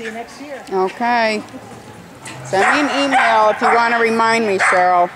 see you next year. Okay. Send me an email if you want to remind me, Cheryl.